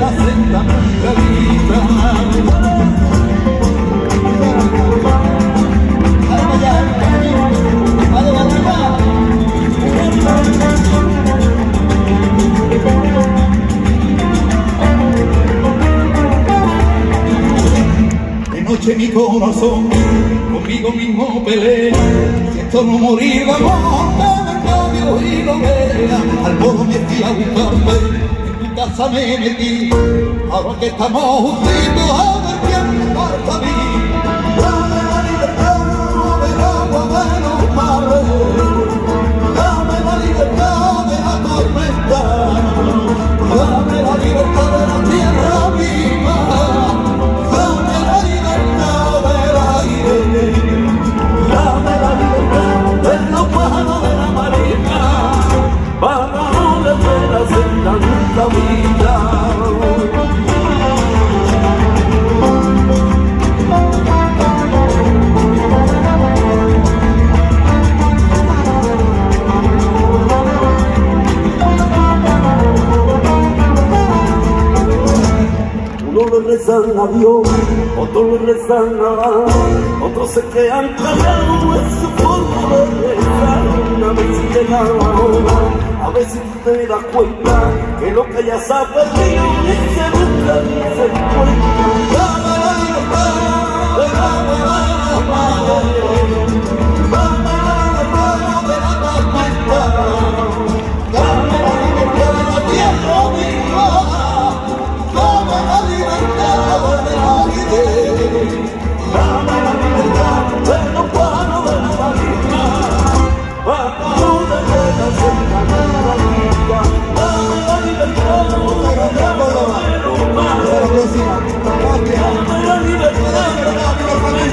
la senda la vida. noche mi corazón conmigo mismo pelea Siento no morir de amor, me mi oído vea Al modo me estoy a समय rezan a Dios, otros le rezan a otros se quedan callados, es su forma de rezar. Una vez llega la hora, a veces te das cuenta que lo que ya sabes perdido ni se busca ni se